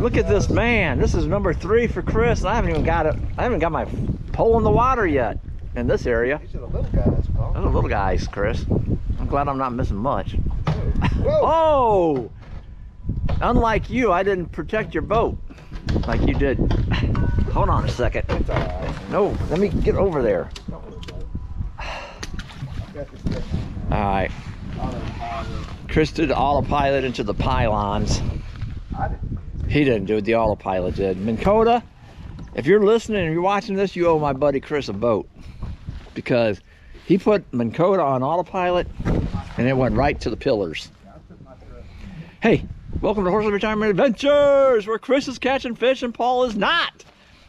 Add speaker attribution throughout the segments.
Speaker 1: Look at this man. This is number three for Chris. I haven't even got it. I haven't got my pole in the water yet in this area.
Speaker 2: These are the little guys, Paul.
Speaker 1: Those are little guys, Chris. I'm glad I'm not missing much.
Speaker 2: Whoa.
Speaker 1: Oh! Unlike you, I didn't protect your boat like you did. Hold on a second. No, let me get over there.
Speaker 2: Don't worry about it. I've got this thing
Speaker 1: All right. Chris did autopilot into the pylons. He didn't do it. The autopilot did. Minn Kota, if you're listening and you're watching this, you owe my buddy Chris a boat because he put Minn Kota on autopilot and it went right to the pillars. Hey, welcome to Horsley Retirement Adventures, where Chris is catching fish and Paul is not.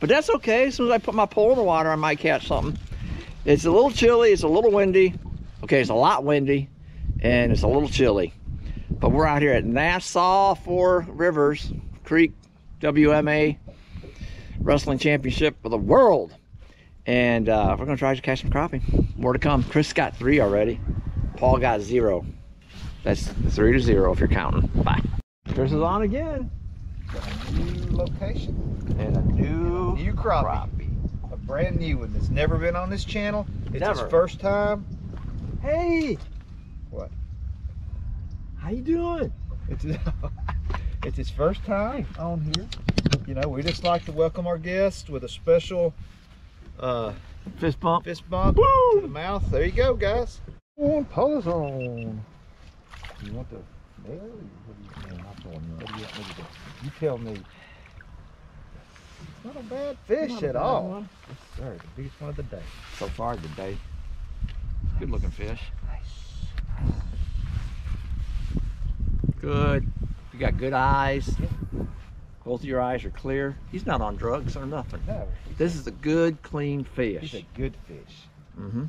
Speaker 1: But that's okay. As soon as I put my pole in the water, I might catch something. It's a little chilly. It's a little windy. Okay, it's a lot windy, and it's a little chilly. But we're out here at Nassau Four Rivers Creek WMA Wrestling Championship of the World. And uh, we're going to try to catch some crappie. More to come. Chris got three already. Paul got zero. That's three to zero if you're counting. Bye. Chris is on again.
Speaker 2: Got a new location.
Speaker 1: And a new,
Speaker 2: New crappie. A brand new one that's never been on this channel. It's
Speaker 1: Never.
Speaker 2: his first time.
Speaker 1: Hey.
Speaker 2: What?
Speaker 1: How you doing?
Speaker 2: It's it's his first time on here. You know, we just like to welcome our guests with a special uh,
Speaker 1: Fist bump.
Speaker 2: fist bump to the mouth. There you go, guys. On pose on. You want the nail? What do you, no, the one. What do you want do? You tell me. It's not a bad fish
Speaker 1: Not
Speaker 2: at
Speaker 1: bad
Speaker 2: all.
Speaker 1: one.
Speaker 2: Yes, sir. The biggest one of the day.
Speaker 1: So far today. Good looking fish. Good. You got good eyes. Both of your eyes are clear. He's not on drugs or nothing.
Speaker 2: No,
Speaker 1: This is a good, clean fish.
Speaker 2: he's a good fish.
Speaker 1: Mm-hmm.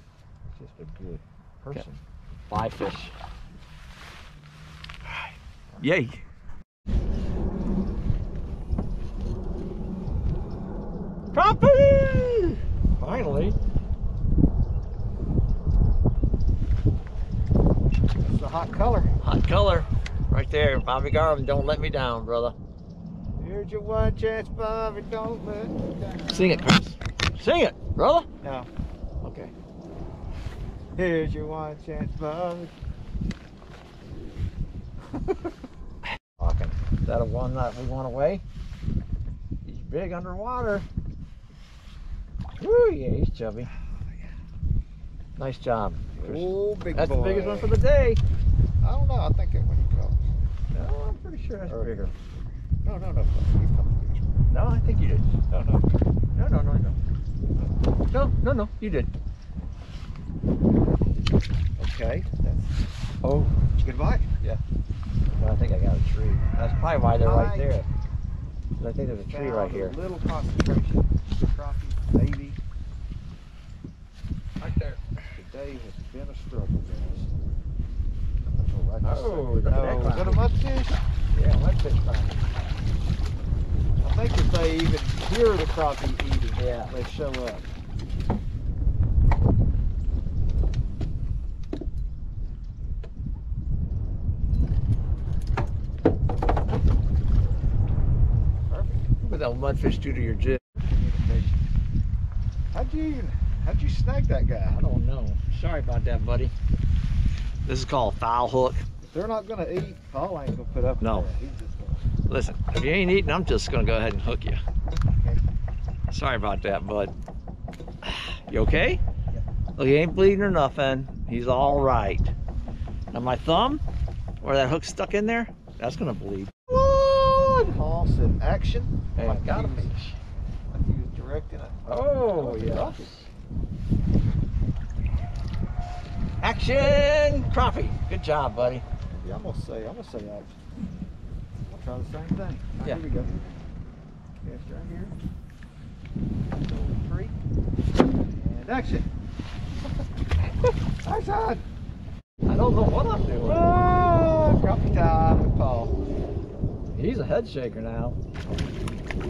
Speaker 2: Just a good person.
Speaker 1: Five fish. Yay. Crappie! Finally.
Speaker 2: It's a hot color.
Speaker 1: Hot color. Right there. Bobby Garland, don't let me down, brother.
Speaker 2: Here's your one chance, Bobby. Don't let me down.
Speaker 1: Sing it, Chris. Sing it, brother.
Speaker 2: No.
Speaker 1: Okay.
Speaker 2: Here's your one chance, Bobby.
Speaker 1: Is that a one that we want away? He's big underwater. Woo, yeah, he's chubby. Oh, nice job. Chris.
Speaker 2: Oh, big
Speaker 1: That's
Speaker 2: boy.
Speaker 1: the biggest one for the day.
Speaker 2: I don't know. I think that when he comes.
Speaker 1: No, I'm pretty sure that's
Speaker 2: Or-
Speaker 1: bigger.
Speaker 2: No, no, no. He caught the biggest.
Speaker 1: No, I think you did.
Speaker 2: No, no.
Speaker 1: No, no, no, no. No, no, no, you did.
Speaker 2: Okay. That's,
Speaker 1: Oh,
Speaker 2: you get
Speaker 1: no, I think I got a tree. That's probably why they're right
Speaker 2: Right.
Speaker 1: there. I think there's a tree right
Speaker 2: here. a little concentration. Crappie, maybe.
Speaker 1: Right there.
Speaker 2: Today has been a struggle, guys. Oh, I
Speaker 1: Oh, look at that
Speaker 2: no, is that a mudfish?
Speaker 1: Yeah, let's crappie.
Speaker 2: I think if they even hear the crappie eating,
Speaker 1: Yeah.
Speaker 2: they show up. Perfect.
Speaker 1: What that mudfish do to your jig?
Speaker 2: How'd you how'd you snag that guy?
Speaker 1: I don't know. Sorry about that, buddy. This is called foul hook.
Speaker 2: If they're not gonna eat, Paul ain't gonna put up
Speaker 1: No.
Speaker 2: that. He's just gonna
Speaker 1: Listen, if you ain't eating, I'm just gonna go ahead and hook you.
Speaker 2: okay.
Speaker 1: Sorry about that, bud. You okay? Look, he ain't bleeding or nothing. He's all right. Now my thumb, where that hook's stuck in there, that's gonna bleed.
Speaker 2: Paul said action.
Speaker 1: Hey,
Speaker 2: like
Speaker 1: got a fish.
Speaker 2: Like he was directing it.
Speaker 1: Oh, oh yes. Action! Crappie. Good job, buddy.
Speaker 2: Yeah, I'm gonna say, I'm gonna say action. I'll try the same thing. Now,
Speaker 1: Yeah.
Speaker 2: Here we go. Cast right here. Three. And action. action.
Speaker 1: I don't know what I'm doing.
Speaker 2: Oh, crappie time with Paul.
Speaker 1: He's a head shaker now.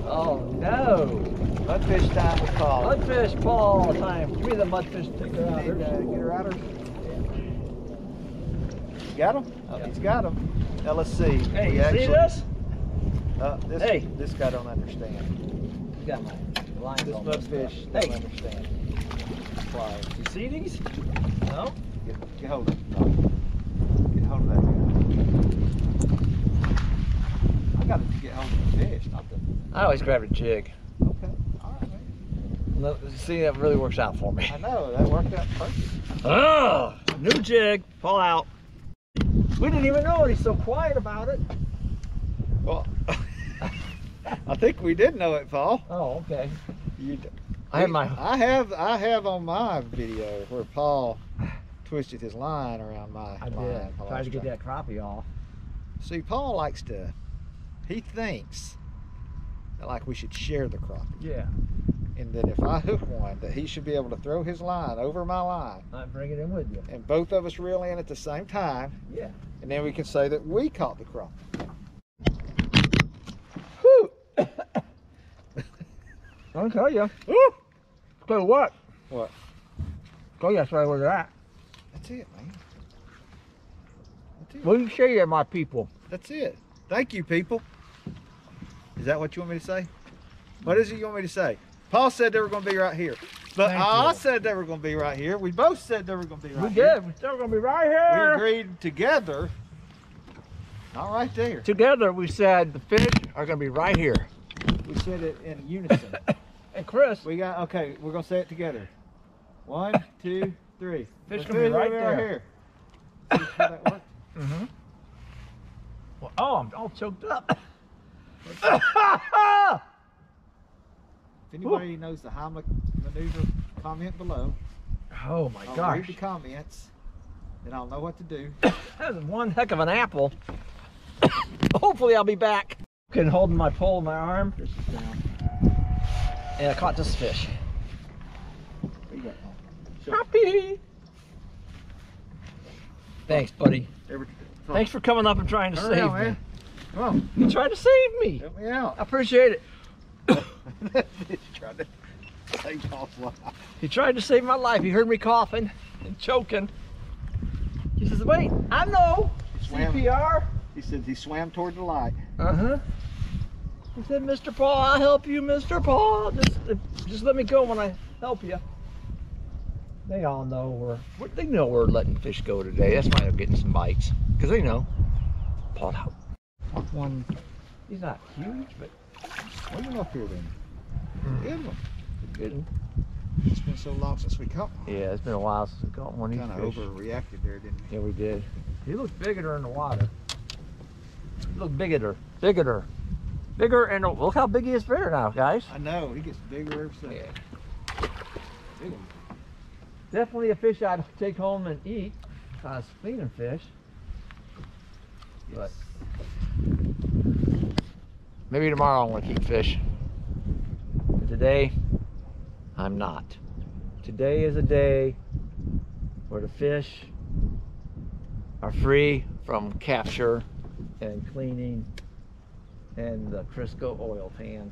Speaker 1: Oh no!
Speaker 2: Mudfish time with Paul.
Speaker 1: Mudfish Paul time. Give me the mudfish ticker out
Speaker 2: get her out of. Got him?
Speaker 1: Yeah.
Speaker 2: He's got him. Now let's see.
Speaker 1: Hey,
Speaker 2: we
Speaker 1: you
Speaker 2: actually,
Speaker 1: see this?
Speaker 2: Uh, this,
Speaker 1: Hey.
Speaker 2: this guy don't understand.
Speaker 1: You got my lines
Speaker 2: This mudfish
Speaker 1: Hey.
Speaker 2: don't understand. Fly.
Speaker 1: You see these? No?
Speaker 2: Get, get hold of it. Get hold of that guy. I got to get hold of the fish, not the.
Speaker 1: I always grab a jig.
Speaker 2: Okay. All right, man.
Speaker 1: No, See, that really works out for me.
Speaker 2: I know that worked out perfect.
Speaker 1: Oh, new jig. Pull out. We didn't even know it. He's so quiet about it.
Speaker 2: Well, I think we did know it, Paul.
Speaker 1: Oh, okay.
Speaker 2: You,
Speaker 1: I have my.
Speaker 2: I have I have on my video where Paul twisted his line around my
Speaker 1: I
Speaker 2: line.
Speaker 1: did.
Speaker 2: I
Speaker 1: Tried to get that crappie off.
Speaker 2: See, Paul likes to. He thinks that like we should share the crappie,
Speaker 1: Yeah.
Speaker 2: And that if I hook one, that he should be able to throw his line over my line,
Speaker 1: I bring it in with you.
Speaker 2: and both of us reel in at the same time,
Speaker 1: Yeah.
Speaker 2: and then we can say that we caught the crappie.
Speaker 1: Whew. I'll tell you.
Speaker 2: Woo!
Speaker 1: Tell you what.
Speaker 2: What?
Speaker 1: Tell you that's right where they're at.
Speaker 2: That's it, man. That's it.
Speaker 1: You say there, my people?
Speaker 2: That's it. Thank you, people. Is that what you want me to say? What is it you want me to say? Paul said they were going to be right here. But
Speaker 1: Thank
Speaker 2: I
Speaker 1: you.
Speaker 2: said they were going to be right here. We both said they were going to be right
Speaker 1: we
Speaker 2: here.
Speaker 1: did. We're still gonna be right here.
Speaker 2: We agreed together. Not right there.
Speaker 1: Together, we said the fish are gonna be right here.
Speaker 2: We said it in unison.
Speaker 1: And Chris,
Speaker 2: we got, okay, we're going to say it together. One, two, three.
Speaker 1: Fish gonna be
Speaker 2: fish
Speaker 1: right
Speaker 2: will
Speaker 1: there.
Speaker 2: here. See how that worked?
Speaker 1: Mm-hmm. Well, oh, I'm all choked up.
Speaker 2: Anybody knows the Heimlich maneuver, comment below.
Speaker 1: oh my
Speaker 2: I'll
Speaker 1: gosh.
Speaker 2: read the comments, then I'll know what to do.
Speaker 1: That was one heck of an apple. Hopefully I'll be back. Can holding my pole in my arm.
Speaker 2: Chris is down.
Speaker 1: And I caught this fish.
Speaker 2: What you got,
Speaker 1: Happy. Thanks, buddy. Thanks for coming up and trying to
Speaker 2: Turn
Speaker 1: save me.
Speaker 2: man. Come on,
Speaker 1: You tried to save me.
Speaker 2: help me out.
Speaker 1: I appreciate it.
Speaker 2: He tried to take off life.
Speaker 1: He tried to save my life. He heard me coughing and choking. He says, wait, I know.
Speaker 2: He swam.
Speaker 1: CPR.
Speaker 2: He said he swam toward the light.
Speaker 1: Uh-huh. He said, Mr. Paul, I'll help you, Mr. Paul. Just, just let me go when I help you. They all know we're, we're- they know we're letting fish go today. That's why they're getting some bites. Because they know. Paul out. One, he's not huge, but
Speaker 2: What you up here then? Good one. It's been so long since we caught one.
Speaker 1: Yeah, it's been a while since we caught one
Speaker 2: Kind of overreacted there, didn't we?
Speaker 1: Yeah, we did. He looked bigger in the water. He looked bigger, bigger, bigger, and look how big he is bigger now, guys.
Speaker 2: I know. He gets bigger every second.
Speaker 1: Yeah.
Speaker 2: Big one.
Speaker 1: Definitely a fish I'd take home and eat. Uh, cleaning fish. But maybe tomorrow I'm gonna keep fish. But today, I'm not. Today is a day where the fish are free from capture and cleaning and the Crisco oil pan.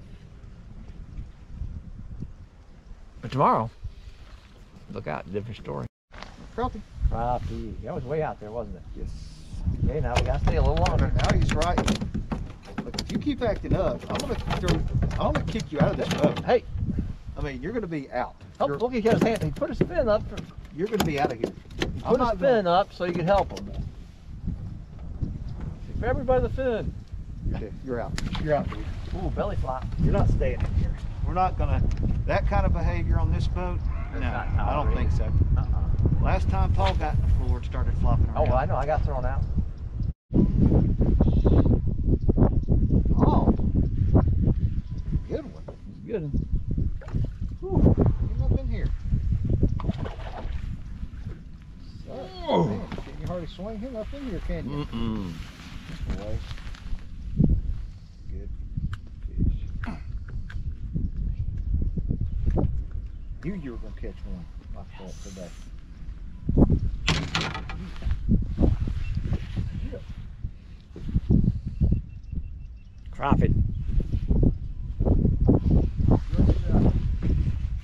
Speaker 1: But tomorrow, look out, different story.
Speaker 2: Crappie.
Speaker 1: Crappie. That was way out there, wasn't it?
Speaker 2: Yes.
Speaker 1: Okay, now we gotta stay a little longer.
Speaker 2: Now he's right. Look, if you keep acting up, I'm gonna throw, I'm gonna kick you out of this boat.
Speaker 1: Hey,
Speaker 2: I mean, you're gonna be out.
Speaker 1: oh,
Speaker 2: You're,
Speaker 1: look, he got his hand. He put his fin up. For,
Speaker 2: you're gonna be out of here.
Speaker 1: he
Speaker 2: I'm
Speaker 1: put his
Speaker 2: not
Speaker 1: fin
Speaker 2: gonna-
Speaker 1: up so you can help him. Grab me by the fin.
Speaker 2: Okay, you're out. You're out, dude.
Speaker 1: Ooh, belly flop.
Speaker 2: You're not staying in here. We're not gonna, that kind of behavior on this boat, no,
Speaker 1: not
Speaker 2: I don't think so.
Speaker 1: Uh-uh.
Speaker 2: Last time Paul got in the floor, it started flopping
Speaker 1: Oh,
Speaker 2: around.
Speaker 1: well, I know. I got thrown out.
Speaker 2: Oh. Good one.
Speaker 1: Good.
Speaker 2: Whew, Get him up in here.
Speaker 1: Oh.
Speaker 2: man, can you hardly swing him up in here, can you?
Speaker 1: Mm-mm.
Speaker 2: Boy. Good fish. Knew you were gonna catch one. My fault today.
Speaker 1: Crappie.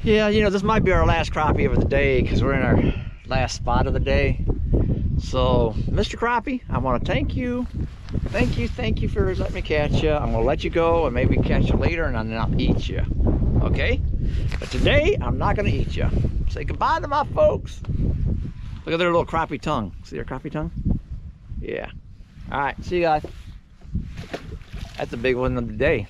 Speaker 1: Yeah, you know, this might be our last crappie of the day because we're in our last spot of the day. So, Mr. Crappie, I want to thank you thank you, thank you for letting me catch you. I'm gonna let you go and maybe catch you later and then I'll eat you. Okay? But today, I'm not gonna eat you. Say goodbye to my folks. Look at their little crappie tongue. See their crappie tongue? Yeah. All right, see you guys. That's a big one of the day.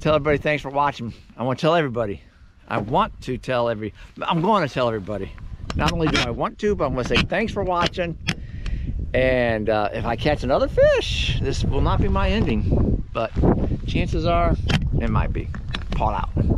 Speaker 1: Tell everybody thanks for watching. I want to tell everybody. I want to tell every. I'm going to tell everybody. Not only do I want to, but I'm going to say thanks for watching. And uh, if I catch another fish, this will not be my ending. But chances are, it might be. Paul out.